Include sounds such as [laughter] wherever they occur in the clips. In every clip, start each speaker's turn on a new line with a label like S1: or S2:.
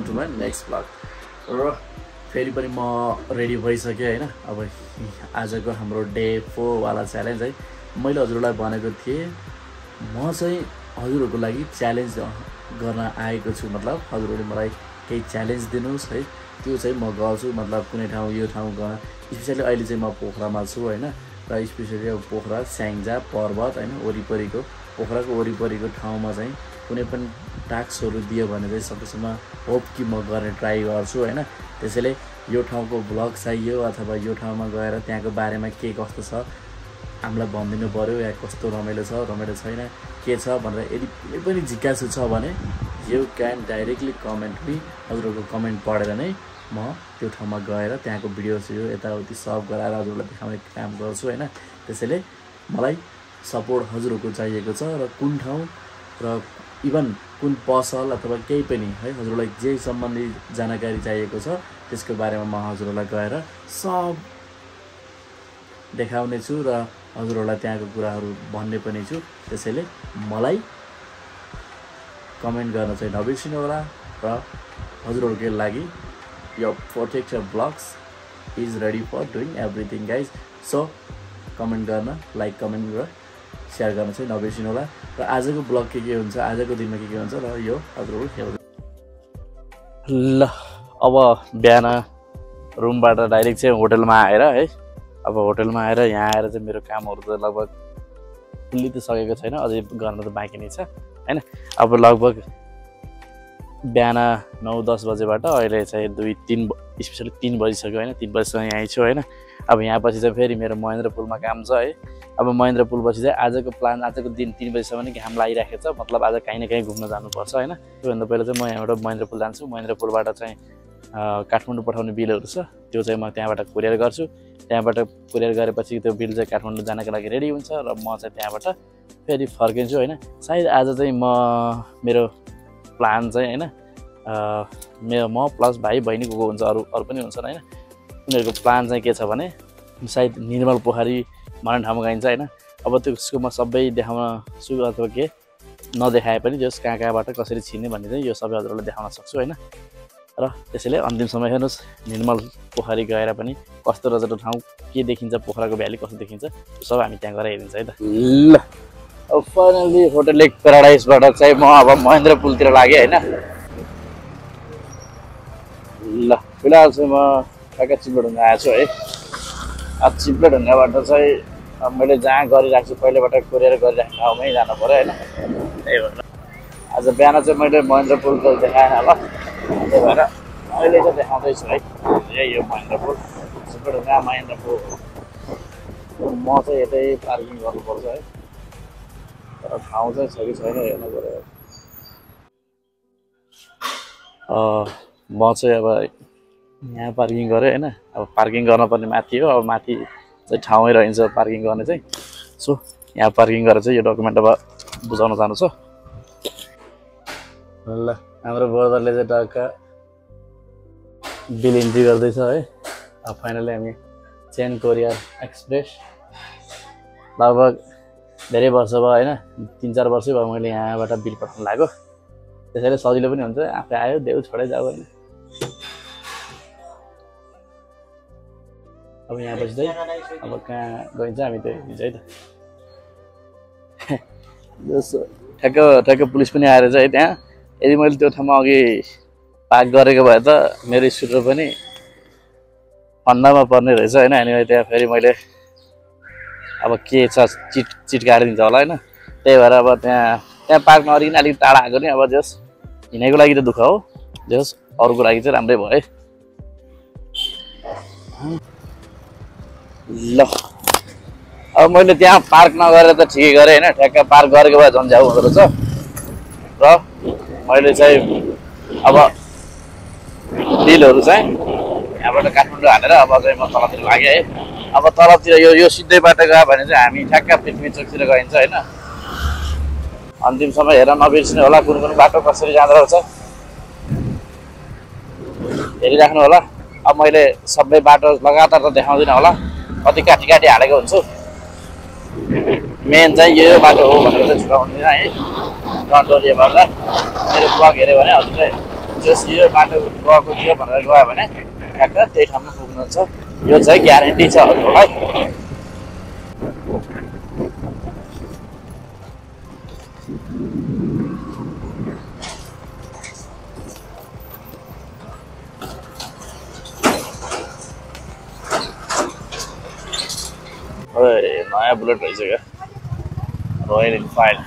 S1: Welcome to my next blog र फेरि पनि म रेडी भइसकेँ होइन? अब आजको हाम्रो डे फोरवाला च्यालेन्ज है। मैले हजुरलाई भनेको थिएँ म चाहिँ हजुरहरूको लागि च्यालेन्ज गर्न आएको छु। मतलब हजुरहरूले मलाई केही च्यालेन्ज दिनुहोस् है। त्यो चाहिँ म गर्छु मतलब कुनै ठाउँ यो ठाउँ गएर। स्पेसली अहिले चाहिँ म पोखरामा छु होइन? र स्पेसली अब पोखरा स्याङ्जा पर्वत होइन? वरिपरिको पोखराको वरिपरिको ठाउँमा चाहिँ कुनै पनि टास्कहरू दियो भने चाहिँ सकेसम्म होप कि म गर्ने ट्राई गर्छु होइन? त्यसैले यो ठाउँको भ्लग चाहियो अथवा यो ठाउँमा गएर त्यहाँको बारेमा के कस्तो छ हामीलाई भनिदिनु पऱ्यो या कस्तो रमाइलो छ रमाइलो छैन के छ भनेर यदि कुनै पनि जिज्ञासु छ भने you can directly comment me हजुरहरूको कमेन्ट पढेर नै म त्यो ठाउँमा गएर त्यहाँको भिडियोजहरू यताउति सर्भ गराएर हजुरलाई देखाउने काम गर्छु होइन? त्यसैले मलाई सपोर्ट हजुरहरूको चाहिएको छ र कुन ठाउँ र इभन कुन पसल अथवा केही पनि है हजुरलाई जे सम्बन्धी जानकारी चाहिएको छ त्यसको बारेमा म हजुरहरूलाई गएर सब देखाउने छु र हजुरहरूलाई त्यहाँको कुराहरू भन्ने पनि छु। त्यसैले मलाई कमेन्ट गर्न चाहिँ नबिर्सिनु होला र हजुरहरूको लागि यो protect blogs is ready for doing everything guys so comment गर्न लाइक कमेन्ट र सेयर गर्न चाहिँ नबिर्सिनु होला र आजको ब्लग के के हुन्छ आजको दिनमा के के हुन्छ र यो हजुरहरू खेल ल अब बिहान रुमबाट डाइरेक्ट चाहिँ होटलमा आएर है अब होटलमा आएर यहाँ आएर चाहिँ मेरो कामहरू त लगभग खुल्ली त सकेको छैन अझै गर्न त बाँकी नै छ होइन? अब लगभग बिहान नौ दस बजेबाट अहिले चाहिँ दुई तिन स्पेसली तिन बजिसक्यो होइन तिन बजीसम्म यहाँ छु होइन। अब यहाँ पछि चाहिँ फेरि मेरो महेन्द्र पुलमा काम छ है। अब महेन्द्र पुलपछि चाहिँ आजको प्लान आजको दिन तिन बजीसम्म नै घाम लागिराखेको छ। मतलब आज काहीँ न काहीँ घुम्न जानुपर्छ होइन। त्योभन्दा पहिला चाहिँ म यहाँबाट महेन्द्र पुल जान्छु। महेन्द्र पुलबाट चाहिँ काठमाडौँ पठाउने बिलहरू छ। त्यो चाहिँ म त्यहाँबाट कुरियर गर्छु। त्यहाँबाट कुरियर गरेपछि त्यो बिल चाहिँ काठमाडौँ जानको लागि रेडी हुन्छ र म चाहिँ त्यहाँबाट फेरि फर्किन्छु होइन। सायद आज चाहिँ म मेरो प्लान चाहिँ होइन मेरो म प्लस भाइ बहिनी गएको हुन्छ अरू अरू पनि हुन्छन् होइन। उनीहरूको प्लान चाहिँ के छ भने सायद निर्मल पोखरी भन्ने ठाउँमा गइन्छ होइन। अब त्यसको म सबै देखाउन छु अथवा के नदेखाए पनि जस कहाँ कहाँबाट कसरी छिर्ने भन्ने चाहिँ यो सबै हजुरलाई देखाउन सक्छु होइन। र त्यसैले अन्तिम समय हेर्नुहोस् निर्मल पोखरी गएर पनि कस्तो रहेछ ठाउँ के देखिन्छ पोखराको भ्याली कस्तो देखिन्छ सब हामी त्यहाँ गएर हेरिन्छ है त। ल। अब फाइनल्ली होटल लेक प्याराडाइसबाट चाहिँ म अब महेन्द्र पुलतिर लागेँ होइन। ल फिलहाल चाहिँ म ठ्याक्कै चिप्लो ढुङ्गा आएको छु है। अब चिप्लो ढुङ्गाबाट चाहिँ अब मैले जहाँ गरिरहेको छु पहिलेबाट कुरेर गरिरहेको ठाउँमै जानु पऱ्यो होइन। त्यही भएर आज बिहान चाहिँ मैले महेन्द्र पुल त देखाएन ल। त्यही भएर अहिले चाहिँ देखाउँदैछु है। यही हो महेन्द्र पुल चिप्लो ढुङ्गा महेन्द्र पुल म चाहिँ यतै पार्किङ गर्नुपर्छ है। तर ठाउँ चाहिँ छ कि छैन हेर्नु पऱ्यो। म चाहिँ अब यहाँ पार्किङ गरेँ होइन। अब पार्किङ गर्नुपर्ने माथि हो। अब माथि चाहिँ ठाउँै रहन्छ पार्किङ गर्ने चाहिँ। सो यहाँ पार्किङ गरेर चाहिँ यो डकुमेन्ट अब बुझाउन जानु छ ल हाम्रो ब्रदरले चाहिँ टक्क बिल इन्ट्री गर्दैछ है। अब फाइनली हामी चेन कोरियर एक्सप्रेस। लगभग धेरै वर्ष भयो होइन? तिन चार वर्षै भयो मैले यहाँबाट बिल पठाउनु लाग्यो त्यसैले सजिलो पनि हुन्छ आफै आयो देऊ छोडै जाऊ होइन? अब यहाँपछि चाहिँ अब कहाँ गइन्छ हामी त्यो हिँड्छ है त। जस्तो ठ्याक्क ठ्याक्क पुलिस पनि आएर चाहिँ त्यहाँ यदि मैले त्यो ठाउँमा अघि पार्क गरेको भए त मेरो स्कुटर पनि फन्दामा पर्ने रहेछ होइन? अनि त्यहाँ फेरि मैले अब के छ चिट चिट काटिदिन्छ होला होइन। त्यही भएर अब त्यहाँ त्यहाँ पार्क नअरिकन अलिक टाढा आएको नि अब जस हिँडेको लागि त दुःख हो। जस अरूको लागि चाहिँ राम्रै भयो है। ल। अब मैले त्यहाँ पार्क नगरेर त ठिकै गरेँ होइन। ठ्याक्क पार्क गरेको भए झन्झ्याउ हुँदो रहेछ। र मैले चाहिँ अब बिलहरू चाहिँ यहाँबाट काठमाडौँ हालेर अब चाहिँ म तलतिर लागेँ है। अब तलतिर यो यो सिधै बाटो गयो भने चाहिँ हामी ठ्याक्क पृथ्वी चोकतिर गइन्छ होइन? अन्तिम समय हेर नबिर्सिनु होला कुन कुन बाटो कसरी जाँदो रहेछ। हेरिराख्नु होला। अब मैले सबै बाटो लगातार त देखाउँदिनँ होला। कति काटी काटी हालेको हुन्छु। मेन चाहिँ यो बाटो हो भनेर चाहिँ छुटाउँदिनँ है। डोर एरियाबाट मेरो ब्लग हेऱ्यो भने हजुरले जस यो बाटो गएको थियो भनेर गयो भने ठ्याक्क त्यही ठाउँमा पुग्नुहुन्छ। यो चाहिँ ग्यारेन्टी छ। ओए नयाँ बुलेट रहेछ क्या? रोयल इनफाइल्ड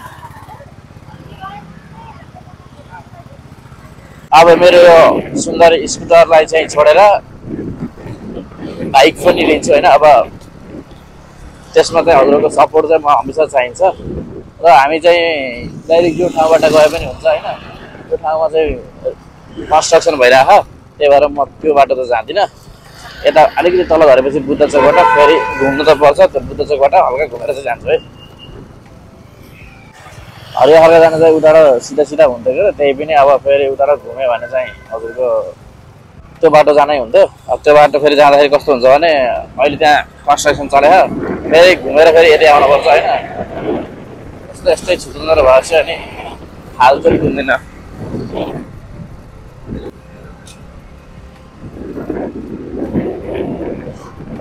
S1: अब मेरो यो सुन्दर स्कुटरलाई चाहिँ छोडेर बाइक पनि लिन्छु होइन? अब त्यसमा चाहिँ हजुरहरूको सपोर्ट चाहिँ म हमेसा चाहिन्छ। र हामी चाहिँ डाइरेक्ट यो ठाउँबाट गए पनि हुन्छ होइन? त्यो ठाउँमा चाहिँ कन्स्ट्रक्सन भइरहेको त्यही भएर म त्यो बाटो त जाँदिनँ यता अलिकति तल झरेपछि बुद्ध चोकबाट फेरि घुम्नु त पर्छ त्यो बुद्ध चोकबाट हल्का घुमेर चाहिँ जान्छु है। हरियो हल्का जानु चाहिँ उताबाट सिधा सिधा हुन्थ्यो क्या त्यही पनि अब फेरि उताबाट घुम्यो भने चाहिँ हजुरको त्यो बाटो जानै हुन्थ्यो। अब त्यो बाटो फेरि जाँदाखेरि कस्तो हुन्छ भने अहिले त्यहाँ कन्स्ट्रक्सन चलेको फेरि घुमेर फेरि यति आउनुपर्छ होइन। यस्तो यस्तै छुट्टिँदो भएको छ अनि हाल चाहिँ घुम्दिनँ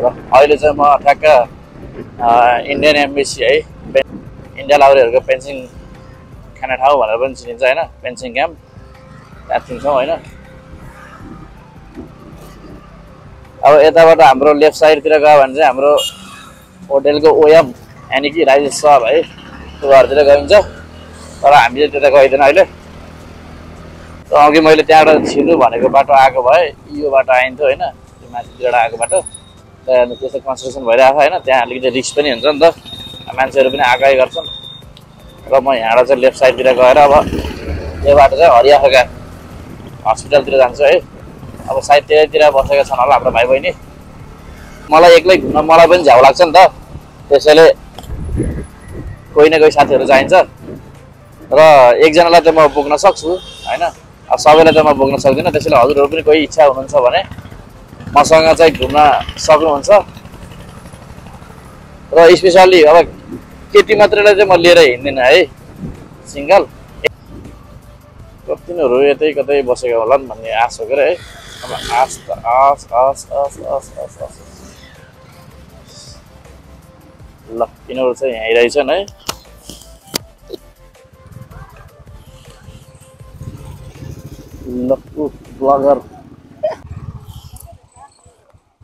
S1: र अहिले चाहिँ म ठ्याक्क इन्डियन एम्बेसी है इन्डिया लाउरेहरूको पेन्सिङ खाने ठाउँ भनेर पनि चिनिन्छ होइन पेन्सिङ क्याम्प त्यहाँ चिन्छौँ होइन। अब यताबाट हाम्रो लेफ्ट साइडतिर गयो भने चाहिँ हाम्रो होटेलको ओएम यानि कि राजेश सर है त्यो गइन्छ। तर हामी चाहिँ त्यता गइँदैन अहिले। अघि मैले त्यहाँबाट छिर्नु भनेको बाटो आएको भए यो बाटो आइन्थ्यो होइन त्यो माथितिरबाट आएको बाटो। त्यहाँ त्यस्तो कन्स्ट्रक्सन भइरहेको छ होइन त्यहाँ अलिकति रिस्क पनि हुन्छ नि त। मान्छेहरू पनि आएकै गर्छन्। र म यहाँबाट चाहिँ लेफ्ट साइडतिर गएर अब यो बाटो चाहिँ हरियाखोका हस्पिटलतिर जान्छु है। अब सायद त्यहीतिर बसेका छन् होला हाम्रो भाइ बहिनी मलाई एक्लै घुम्न मलाई पनि झ्याउ लाग्छ नि त। त्यसैले कोही न कोही साथीहरू चाहिन्छ। र एकजनालाई त म बोक्न सक्छु होइन? अब सबैलाई त म बोक्न सक्दिनँ। त्यसैले हजुरहरू पनि कोही इच्छा हुनुहुन्छ भने मसँग चाहिँ घुम्न सक्नुहुन्छ। र स्पेसल्ली अब केटी मात्रैलाई चाहिँ म लिएर हिँड्दिनँ है सिङ्गल। कतिनीहरू यतै कतै बसेका होलान् भन्ने आश हो है। आश त आश आश आश आश आश आश ल यिनीहरू चाहिँ यहाँ आइरहेछन् है ल ऊ ब्लगर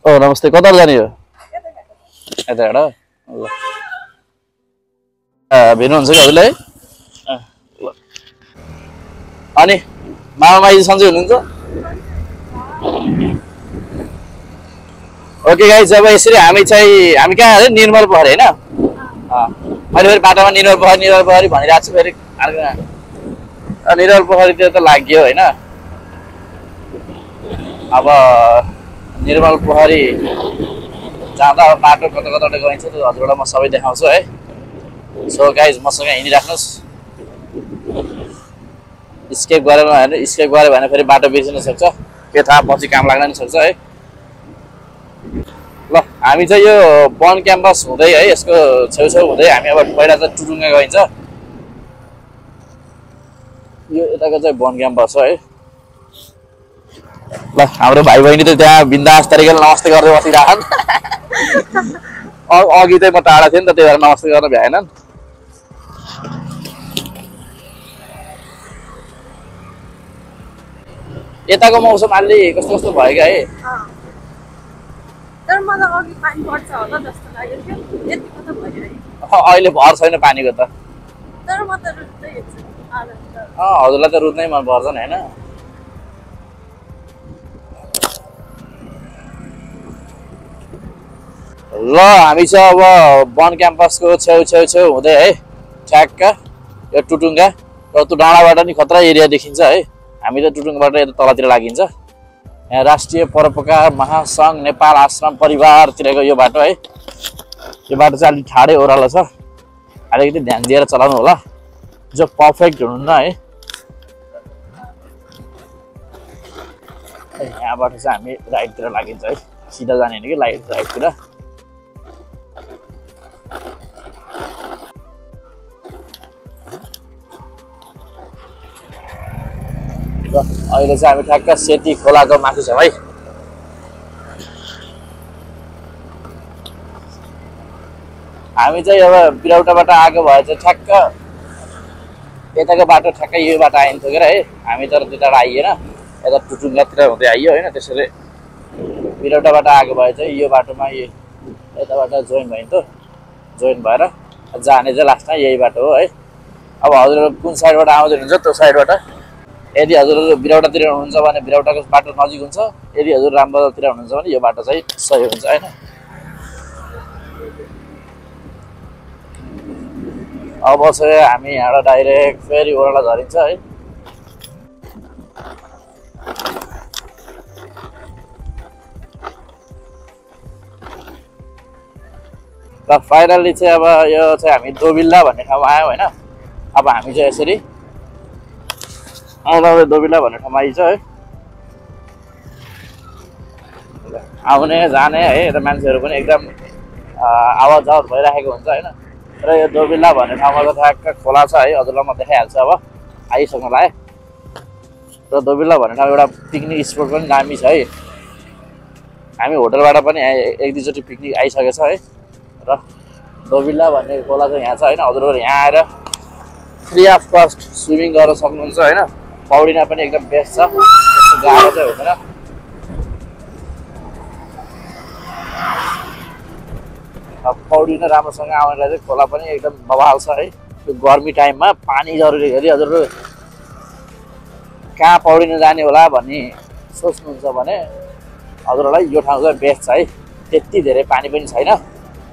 S1: ओ नमस्ते कता जाने हो यताबाट ल भेट्नुहुन्छ कि हजुरले है अँ, ल अनि मामा माइजी सन्चै हुनुहुन्छ ओके गाई जब यसरी हामी चाहिँ हामी कहाँ अरे? निर्मल पोखरी होइन? मैले फेरि बाटोमा निर्मल पोखरी निर्मल पोखरी भनिरहेको छु फेरि। निर्मल पोखरीतिर त लाग्यो होइन? अब निर्मल पोखरी जाँदा अब बाटो कता कताबाट गइन्छ त्यो हजुरलाई म सबै देखाउँछु है? सो गाइज मसँग हिँडिराख्नुहोस्। स्केप गरेर होइन स्केप गऱ्यो भने फेरि बाटो बिर्सिन सक्छ। के थाहा पछि काम लाग्न नि सक्छ है। ल हामी चाहिँ यो वन क्याम्पस हुँदै है यसको छेउछेउ हुँदै हामी अब पहिला चाहिँ टुटुङ्गा गइन्छ। यो यताको चाहिँ वन क्याम्पस हो है। ल हाम्रो भाइ बहिनी त त्यहाँ बिन्दास तरिकाले नमस्ते गर्दै बसिरहेछन् [laughs] अ- अघि चाहिँ म टाढा थिएँ नि त त्यही भएर नमस्ते गर्न भ्याएनन्। यताको मौसम अलि कस्तो कस्तो भयो क्या है?
S2: तर मलाई अघि पानी पर्छ होला जस्तो लाग्यो थियो यतिको त भयो है।
S1: अ- अहिले भर छैन पानीको त।
S2: तर म त रुच्दै हेर्छु आनन्द
S1: अँ हजुरलाई त रुच्नै मनपर्छ नि होइन? ल हामी चाहिँ अब वन क्याम्पसको छेउ छेउ छेउ हुँदै है ठ्याक्क। यो टुटुङ्गा र त्यो डाँडाबाट नि खतरा एरिया देखिन्छ है। हामी त टुटुङ्गाबाट यता तलतिर लागिन्छ। यहाँ राष्ट्रिय परोपकार महासङ्घ नेपाल आश्रम परिवारतिरको यो बाटो है। यो बाटो चाहिँ अलिक ठाडै ओह्रालो छ। अलिकति ध्यान दिएर चलाउनु होला। जो पर्फेक्ट हुनुहुन्न है। यहाँबाट चाहिँ हामी राइटतिर लागिन्छ है। सिधा जाने होइन कि लाइट राइटतिर अहिले चाहिँ हामी ठ्याक्क सेती खोलाको माथि छौँ है। हामी चाहिँ अब बिरौटाबाट आएको भए चाहिँ ठ्याक्क यताको बाटो ठ्याक्कै यो बाटो आइन्थ्यो क्या है? हामी तर त्यताबाट आइएन। यता टुटुङ्गातिर हुँदै आइयो होइन? त्यसरी बिरौटाबाट आएको भए चाहिँ यो बाटोमा यो यताबाट जोइन भइन्थ्यो। जोइन भएर जाने चाहिँ लास्टमा यही बाटो हो है? अब हजुरहरू कुन साइडबाट आउँदै हुनुहुन्छ त्यो साइडबाट? यदि हजुरहरू बिरौटातिर हुनुहुन्छ भने बिरौटाको बाटो नजिक हुन्छ यदि हजुर रामबजारतिर हुनुहुन्छ भने यो बाटो चाहिँ सही हुन्छ होइन? अब चाहिँ हामी यहाँबाट डाइरेक्ट फेरि ओह्राला झरिन्छ है। र फाइनल्ली चाहिँ अब यो चाहिँ हामी दोबिल्ला भन्ने ठाउँमा आयौँ होइन? अब हामी चाहिँ यसरी आउँदा दोबिल्ला भन्ने ठाउँमा आइन्छ है। आउने जाने है यता मान्छेहरू पनि एकदम आवाज जावत भइराखेको हुन्छ होइन। र यो दोबिल्ला भन्ने ठाउँमा त ठ्याक्क खोला छ है हजुरलाई म देखाइहाल्छु अब आइसक्नु लाएँ र दोबिल्ला भन्ने ठाउँ एउटा पिकनिक स्पोट पनि दामी छ है। हामी होटलबाट पनि एक दुईचोटि पिकनिक आइसकेको छ है। र दोबिल्ला भन्ने खोला चाहिँ यहाँ छ होइन। हजुरहरू यहाँ आएर फ्री अफ कस्ट स्विमिङ गर्न सक्नुहुन्छ होइन। पौडिन पनि एकदम बेस्ट छ। त्यस्तो गाह्रो चाहिँ हुँदैन। अब पौडिन राम्रोसँग आउनेलाई चाहिँ खोला पनि एकदम बवाल छ है। यो गर्मी टाइममा पानी जरुरी यदि हजुरहरू। कहाँ पौडिन जाने होला भन्ने सोच्नुहुन्छ भने हजुरहरूलाई यो ठाउँ चाहिँ बेस्ट छ है। त्यति धेरै पानी पनि छैन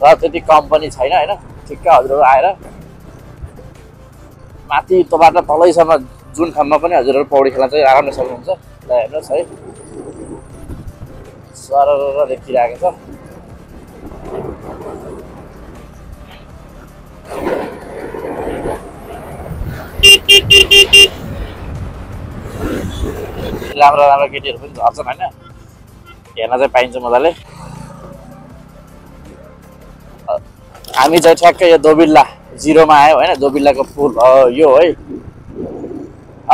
S1: र त्यति कम पनि छैन होइन? ठिक्क हजुरहरू आएर माथि तबाट तलैसम्म जुन ठाउँमा पनि हजुरहरू पौडी खेल्न चाहिँ आरामले सक्नुहुन्छ। ल हेर्नुहोस् है। सरर देखिरहेको छ। राम्रो राम्रो केटीहरू पनि झर्छन् होइन? हेर्न चाहिँ पाइन्छ मजाले। हामी चाहिँ ठ्याक्कै यो दोबिल्ला जिरोमा आयौँ होइन? दोबिल्लाको हो यो है।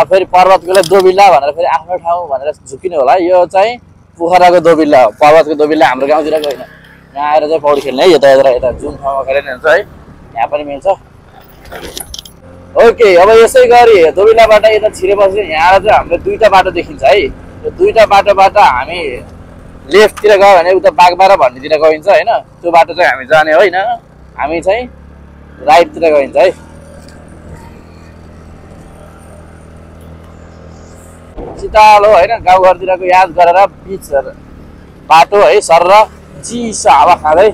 S1: अब फेरि पर्वतकोलाई दोबिल्ला भनेर फेरि आफ्नो ठाउँ भनेर झुकिने होला। यो चाहिँ पोखराको दोबिल्ला हो पर्वतको दोबिल्ला हाम्रो गाउँतिरको होइन। यहाँ आएर चाहिँ पौडी खेल्ने है यता यता यता जुन ठाउँमा खेल्ने हुन्छ है यहाँ पनि मिल्छ ओके अब यसै गरी दोबिलाबाट यता छिरेपछि यहाँ चाहिँ हाम्रो दुईवटा बाटो देखिन्छ है। यो दुईवटा बाटोबाट हामी लेफ्टतिर गयो भने उता बागबारा भन्नेतिर गइन्छ होइन। त्यो बाटो चाहिँ हामी जाने होइन। हामी चाहिँ राइटतिर गइन्छ है। सितालो होइन गाउँघरतिरको याद गरेर बिच बाटो है सर र चिसो हावा खाँदै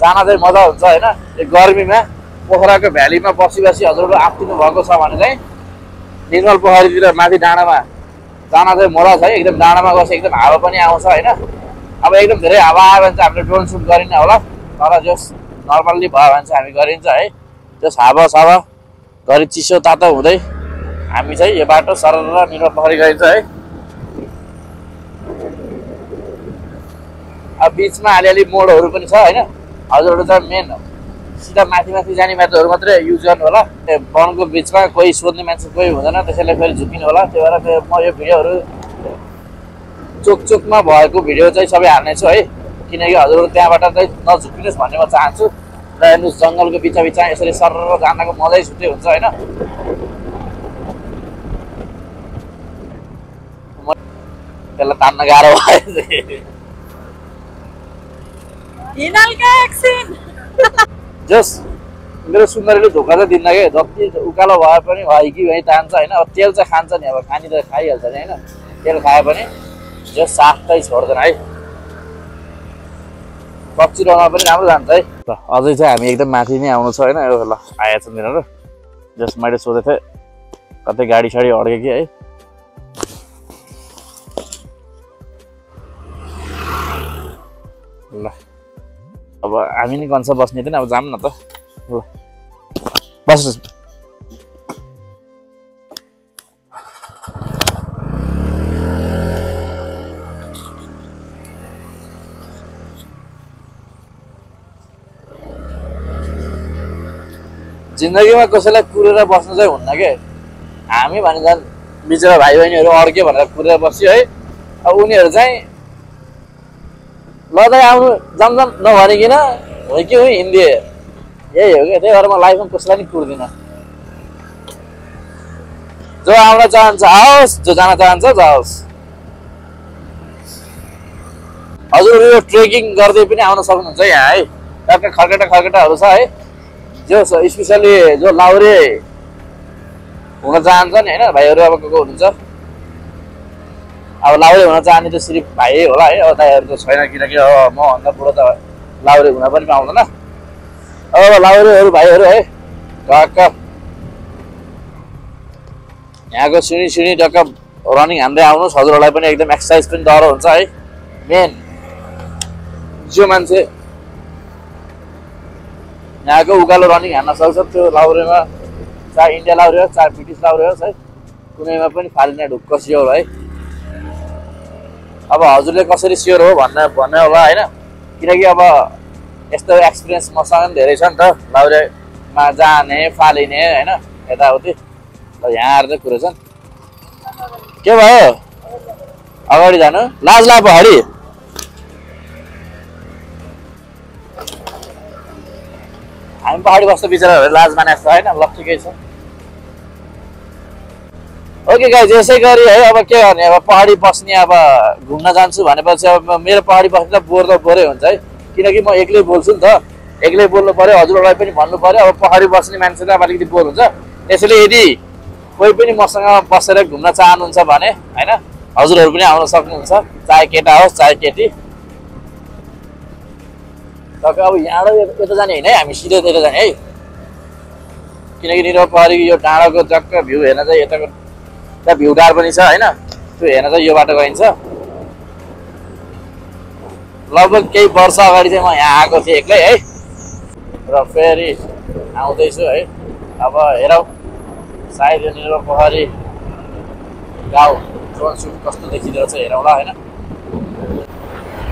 S1: जान चाहिँ मजा हुन्छ होइन यो गर्मीमा पोखराको भ्यालीमा बसी बसी हजुरहरू आत्तिनु भएको छ भने चाहिँ निर्मल पोखरीतिर माथि डाँडामा जान चाहिँ मजा छ है एकदम डाँडामा गएपछि एकदम हावा पनि आउँछ होइन। अब एकदम धेरै हावा आयो भने चाहिँ हामीले ड्रोन सुट गरिन्न होला तर जस नर्मल्ली भयो भने चाहिँ हामी गरिन्छ है। त्यस हावा सावा घरि चिसो तातो हुँदै हामी चाहिँ यो बाटो सरल र निर्मल पोखरी गरिन्छ है। अब बिचमा अलिअलि मोडहरू पनि छ होइन। हजुरहरू चाहिँ मेन सिधा माथि माथि जाने बाटोहरू मात्रै युज गर्नु होला। त्यो वनको बिचमा कोही सोध्ने मान्छे कोही हुँदैन त्यसैले फेरि झुकिनु होला। त्यही भएर म यो भिडियोहरू चोक चोकमा भएको भिडियो चाहिँ सबै हाल्नेछु है। किनकि हजुरहरू त्यहाँबाट चाहिँ नझुकिनुहोस् भन्ने म चाहन्छु। र हेर्नुहोस् जङ्गलको बिचा बिचमा यसरी सर जानको मजै छुट्टै हुन्छ होइन। त्यसलाई तान्न गाह्रो भयो जस मेरो सुन्दरीले धोका चाहिँ दिन्न कि जति उकालो भए पनि भयो कि भइ तान्छ होइन अब तेल चाहिँ खान्छ नि अब खानी त खाइहाल्छ नि. होइन तेल खायो भने जो साथै छोड्दैन है पच्ची रौँमा पनि राम्रो जान्छ है ल अझै चाहिँ हामी एकदम माथि नै आउनु छ होइन ल आएछ तिनीहरू जस मैले सोधेको थिएँ कतै गाडी साडी अड्क्यो कि है अब हामी नि कन्स बस्ने थिएन अब जाऊँ न त। ल। बस जिन्दगीमा कसैलाई कुरेर बस्नु चाहिँ हुन्न के? हामी भने झन् बिचरा भाइ बहिनीहरू अड्क्यो भनेर कुरेर बस्यो है। अब उनीहरू चाहिँ ल दाइ आउनु जाम नभनिकन हो कि हो हिँडिदिए यही हो क्या त्यही भएर म लाइफमा कसैलाई नि कुर्दिनँ। जो आउन चाहन्छ आओस् जो जान चाहन्छ जाओस्। हजुर यो ट्रेकिङ गर्दै पनि आउन सक्नुहुन्छ यहाँ है। टक्क खर्केटा खर्केटाहरू छ है। जो स्पेसली जो लाउरे हुन चाहन्छन् होइन भाइहरू अब को को हुनुहुन्छ। अब लाउरे हुन चाहने त सिर्फ भाइ होला है अब दाइहरू त छैन किनकि अब मभन्दा बुढो त लाउरे हुन पनि पाउँदैन। अब लाउरेहरू भाइहरू है टक्क यहाँको सिँढी सिँढी टक्क रनिङ हान्दै आउनुहोस् हजुरहरूलाई पनि एकदम एक्सर्साइज पनि डह्रो हुन्छ है। मेन जो मान्छे यहाँको उकालो रनिङ हान्न सक्छ त्यो लाउरेमा चाहे इन्डिया लाउरे होस् चाहे ब्रिटिस लाउरे होस् है कुनैमा पनि फालिने ढुक्क स्योर है। अब हजुरले कसरी स्योर हो भन्न भन्ने होला होइन? किनकि अब यस्तो एक्सपिरियन्स मसँग पनि धेरै छ नि त। लाउरेमा जाने फालिने होइन? यताउति। ल यहाँ आएर चाहिँ कुरो छन् के भयो? अगाडि जानु। लाज ला पहाडी हामी पहाडी बस्दा बिचराहरू। लाज माने जस्तो होइन? ल ठिकै छ। ओके गाइज यसै गरी है अब के गर्ने? अब पहाडी बस्ने अब घुम्न जान्छु भनेपछि अब मेरो पहाडी बस्ने त बोर त बोरै हुन्छ है? किनकि म एक्लै बोल्छु नि त। एक्लै बोल्नु पऱ्यो हजुरहरूलाई पनि भन्नु पऱ्यो अब पहाडी बस्ने मान्छे त अब अलिकति बोर हुन्छ। त्यसैले यदि कोही पनि मसँग बसेर घुम्न चाहनुहुन्छ भने होइन हजुरहरू पनि आउन सक्नुहुन्छ। चाहे केटा होस् चाहे केटी। टक्क अब यहाँबाट यता जाने होइन है हामी सिधै यता जाने है। किनकि निरव पहाडी यो डाँडाको टक्क भ्यू हेर्न चाहिँ यताको त्यहाँ भ्यू टार पनि छ होइन? त्यो हेर्न चाहिँ यो बाटो गइन्छ। लगभग केही वर्ष अगाडि चाहिँ म यहाँ आएको थिएँ एक्लै है? र फेरि आउँदैछु है? अब हेरौँ। सायद यो निर्मल पोखरी गाउँ ड्रोन सुट कस्तो देखिँदो रहेछ हेरौँला होइन?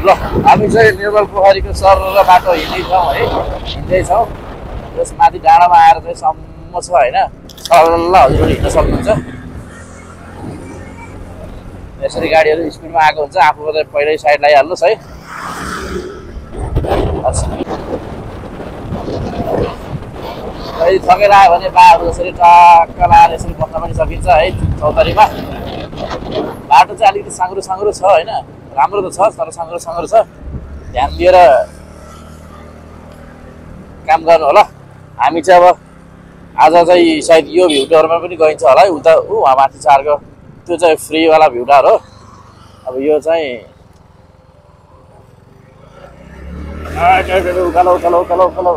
S1: ल हामी चाहिँ निर्मल पोखरीको सरर बाटो हिँड्दैछौँ है? हिँड्दैछौँ। त्यस माथि डाँडामा आएर चाहिँ सम्म छ होइन? सरल हजुरहरू हिँड्न सक्नुहुन्छ। यसरी गाडीहरू स्पिडमा आएको हुन्छ। चाहिँ पहिल्यै साइड लगाइहाल्नुहोस् है। यदि थकेर आयो भने बाहरू यसरी टक्क लाएर यसरी बस्न पनि सकिन्छ है चौतारीमा। बाटो चाहिँ अलिकति साँग्रो साँग्रो छ होइन? राम्रो त छ तर साँग्रो साँग्रो छ। ध्यान दिएर काम गर्नु होला। हामी चाहिँ अब आज चाहिँ सायद यो भ्यू टावरमा पनि गइन्छ होला है। उता ऊ वहाँ माथि चारको त्यो चाहिँ फ्रीवाला भ्यू टावर हो। अब यो चाहिँ उकालो उकालो उकालो उकालो।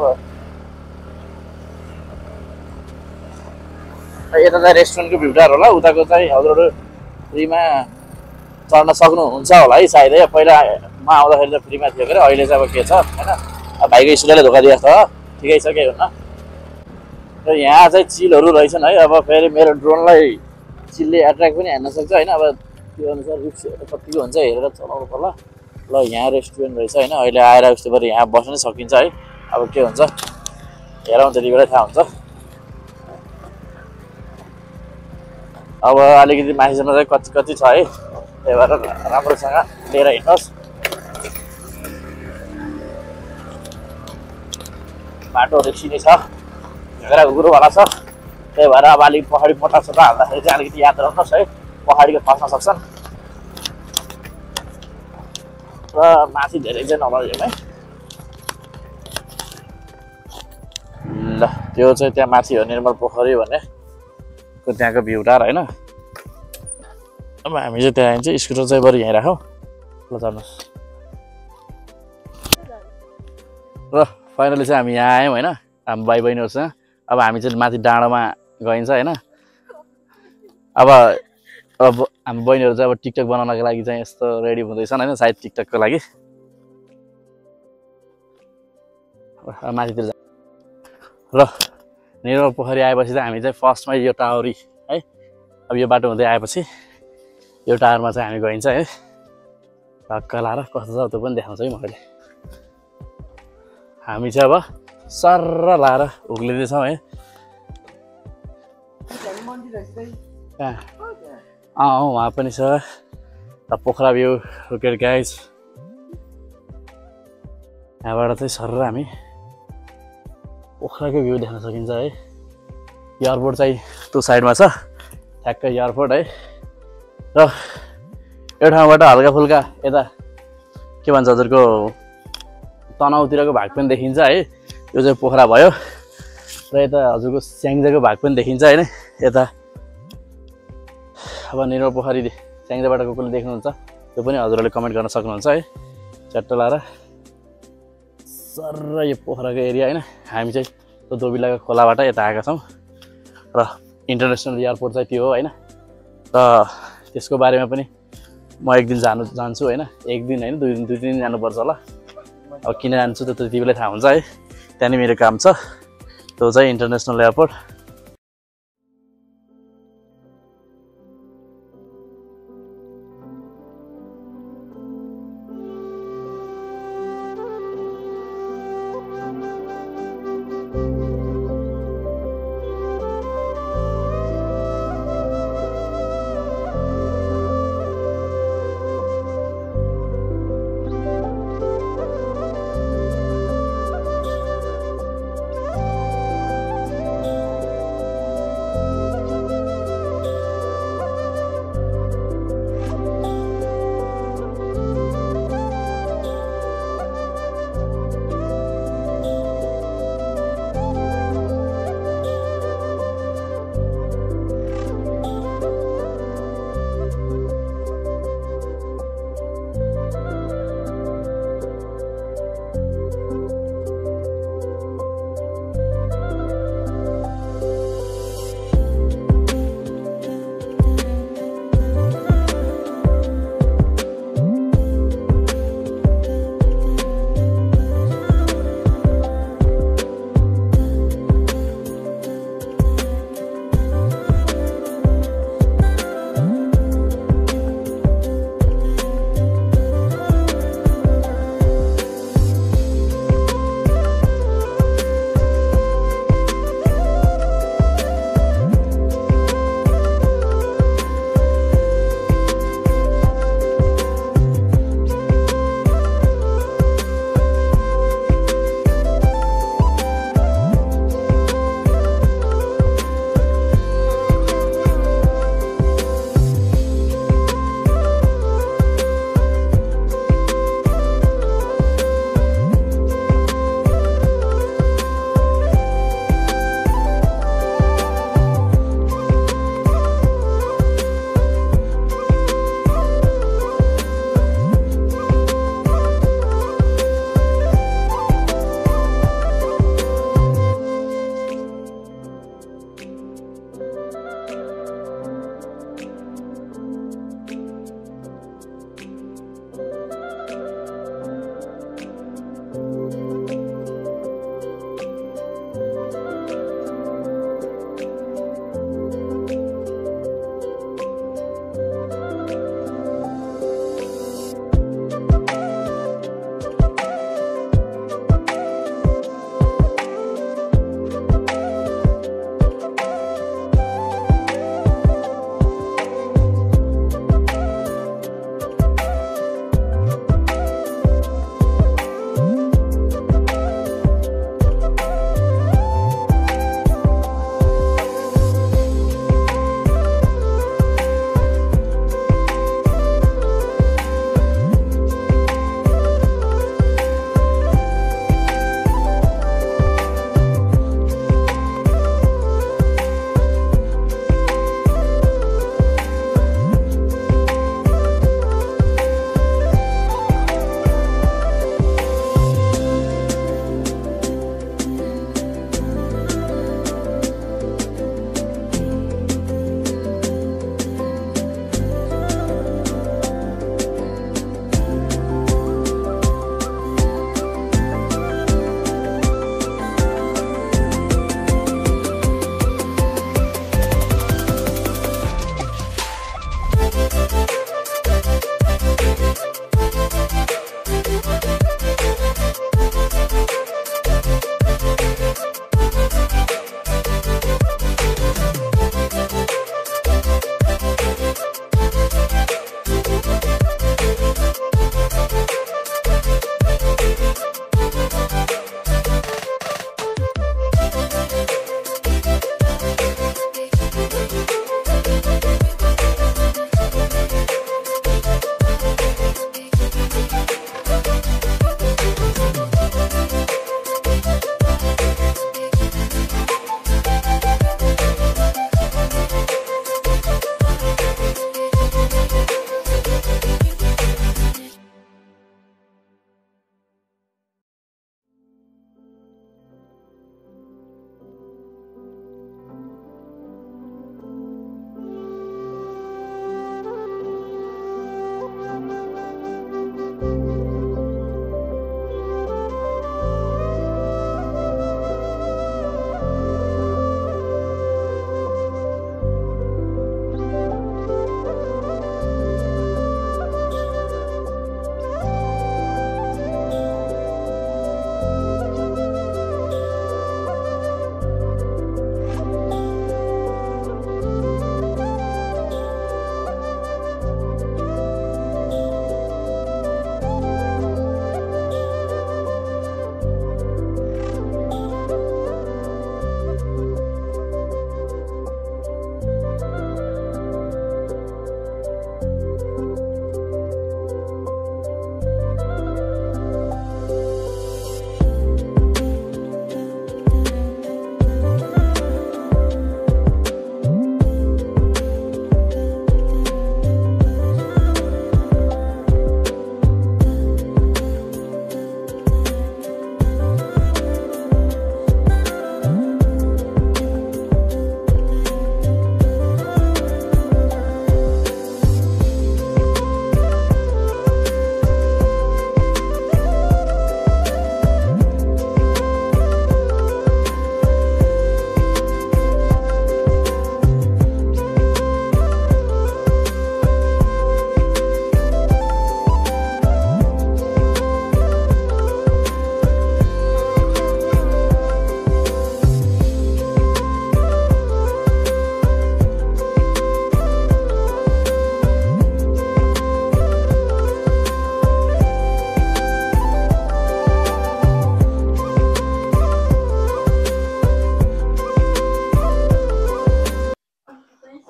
S1: यता चाहिँ रेस्टुरेन्टको भ्यू टावर होला उताको चाहिँ हजुरहरू फ्रीमा चढ्न सक्नुहुन्छ होला है सायद। पहिला म आउँदाखेरि त फ्रीमा थियो के अरे अहिले चाहिँ अब के छ होइन? अब भाइको स्टुडेन्टले धोका दिएको छ ठिकै छ केही हुन्न र यहाँ चाहिँ चिलहरू रहेछन् है अब फेरि मेरो ड्रोनलाई चिलले एट्र्याक्ट पनि हान्न सक्छ होइन? अब त्यो अनुसार रिक्स कतिको हुन्छ हेरेर चलाउनु पर्ला। ल यहाँ रेस्टुरेन्ट रहेछ होइन? अहिले आएर उस्तो गरी यहाँ बस्न सकिन्छ है? अब के हुन्छ? हेरौँ त्यति थाहा हुन्छ। अब अलिकति माथिसम्म चाहिँ कति कति छ है? त्यही भएर राम्रोसँग लिएर हिँड्नुहोस्। बाटो नै छ। झगडा घुग्रोवाला छ। त्यही भएर अब अलिक पहाडी मोटा सोटा हाल्दाखेरि चाहिँ अलिकति याद राख्नुहोस् है पहाडीको फस्न सक्छन् र माथि धेरै चाहिँ नलग्यो है ल त्यो चाहिँ त्यहाँ माथि हो निर्मल पोखरी भन्ने। को त्यहाँको भ्यू टार होइन। अब हामी चाहिँ त्यहाँ आइन्छ स्कुटर चाहिँ बरु यहीँ राखौँ ल जानुहोस्। र फाइनली चाहिँ हामी यहाँ आयौँ होइन। हाम्रो भाइ बहिनीहरूसँग अब हामी चाहिँ माथि डाँडोमा गइन्छ होइन। अब अब हाम्रो बहिनीहरू चाहिँ अब टिकटक बनाउनको लागि चाहिँ यस्तो रेडी हुँदैछन् होइन सायद टिकटकको लागि। माथितिर र निर्मल पोखरी आएपछि चाहिँ हामी चाहिँ फर्स्टमा यो टावरी है अब यो बाटो हुँदै आएपछि यो टावरमा चाहिँ हामी गइन्छ है। ढक्क लाएर कस्तो छ त्यो पनि देखाउँछ है मैले। हामी चाहिँ अब सर्र लाएर उक्लिँदैछौँ है। अँ उहाँ पनि छ। पोखरा भ्यू रोकेर गाइज यहाँबाट चाहिँ सर हामी पोखराको भ्यू देख्न सकिन्छ है। एयरपोर्ट चाहिँ त्यो साइडमा छ। ठ्याक्कै एयरपोर्ट है। र यो ठाउँबाट हल्का फुल्का यता के भन्छ हजुरको तनाउतिरको भाग पनि देखिन्छ है। यो चाहिँ पोखरा भयो। र यता हजुरको स्याङ्जाको भाग पनि देखिन्छ होइन। यता अब निर्मल पोखरी स्याङ्जाबाट को कसले देख्नुहुन्छ। त्यो पनि हजुरहरूले कमेन्ट गर्न सक्नुहुन्छ है। च्याट्ट लाएर। सर यो पोखराको एरिया होइन। हामी चाहिँ त्यो दोबिलाको खोलाबाट यता आएका छौँ। र इन्टरनेसनल एयरपोर्ट चाहिँ त्यो हो होइन। र त्यसको बारेमा पनि म एक दिन जानु जान्छु होइन। एक दिन होइन दुई दिन दुई दिन जानुपर्छ होला। अब किन जान्छु त त्यति बेलै थाहा हुन्छ है। त्यहाँनिर मेरो काम छ। त्यो चाहिँ इन्टरनेसनल एयरपोर्ट।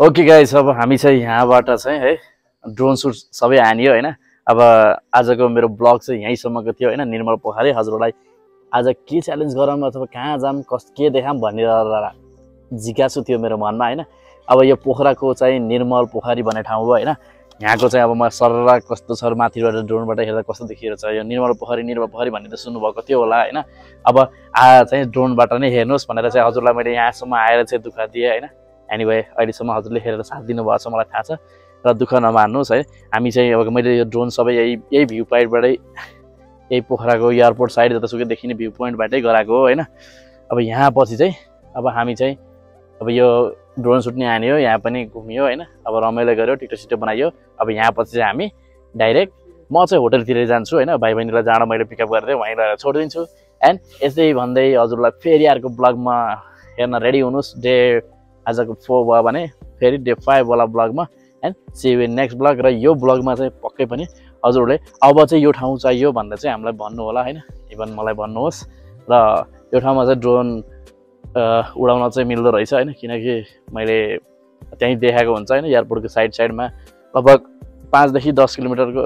S1: ओके गाइस अब हामी चाहिँ यहाँबाट चाहिँ है ड्रोन सुट सबै हानियो होइन। अब आजको मेरो ब्लग चाहिँ यहीँसम्मको थियो होइन निर्मल पोखरी हजुरहरूलाई आज के च्यालेन्ज गरौँ अथवा कहाँ जाऊँ कस के देखाऊँ भनेर जिज्ञासु थियो मेरो मनमा होइन। अब यो पोखराको चाहिँ निर्मल पोखरी भन्ने ठाउँ हो होइन। यहाँको चाहिँ अब म सरर कस्तो छ माथिबाट ड्रोनबाट हेर्दा कस्तो देखिरहेछ यो निर्मल पोखरी निर्मल पोखरी भन्ने त सुन्नुभएको थियो होला होइन। अब आ चाहिँ ड्रोनबाट नै हेर्नुहोस् भनेर चाहिँ हजुरलाई मैले यहाँसम्म आएर चाहिँ दुःख दिएँ होइन। एनिवे अहिलेसम्म हजुरले हेरेर साथ दिनुभएको छ मलाई थाहा छ। र दुःख नमान्नुहोस् है। हामी चाहिँ अब मैले यो ड्रोन सबै यही यही भ्यू पोइन्टबाटै यही पोखराको एयरपोर्ट साइड जतासुकै देखिने भ्यू पोइन्टबाटै गराएको हो होइन? अब यहाँ पछि चाहिँ अब हामी चाहिँ अब यो ड्रोन सुट नि हान्यो यहाँ पनि घुमियो होइन? अब रमाइलो गऱ्यो टिटो सिटो बनाइयो। अब यहाँ पछि चाहिँ हामी डाइरेक्ट म चाहिँ होटलतिर जान्छु होइन? भाइ बहिनीलाई जाँड मैले पिकअप गरेर वहीँ लगेर छोडिदिन्छु। एन्ड यस्तै भन्दै हजुरलाई फेरि अर्को ब्लगमा हेर्न रेडी हुनुहोस्। डे आजको फोर भयो भने फेरि डे फाइभवाला ब्लगमा। And see you next blog र यो ब्लगमा चाहिँ पक्कै पनि हजुरहरूले अब चाहिँ यो ठाउँ चाहियो भनेर चाहिँ हामीलाई भन्नु होला होइन। इभन मलाई भन्नुहोस् र यो ठाउँमा चाहिँ ड्रोन उडाउन चाहिँ मिल्दो रहेछ होइन। किनकि मैले त्यहीँ देखाएको हुन्छ होइन एयरपोर्टको साइड साइडमा। लगभग पाँचदेखि दस किलोमिटरको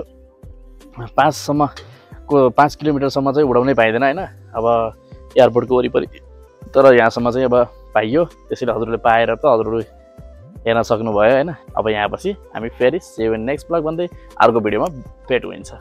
S1: पाँचसम्मको पाँच किलोमिटरसम्म चाहिँ उडाउनै पाइँदैन होइन। अब एयरपोर्टको वरिपरि। तर यहाँसम्म चाहिँ अब पाइयो। त्यसैले हजुरले पाएर त हजुरहरू हेर्न सक्नुभयो होइन? अब यहाँ पछि हामी फेरि सेभेन नेक्स्ट ब्लग भन्दै अर्को भिडियोमा भेट हुन्छ।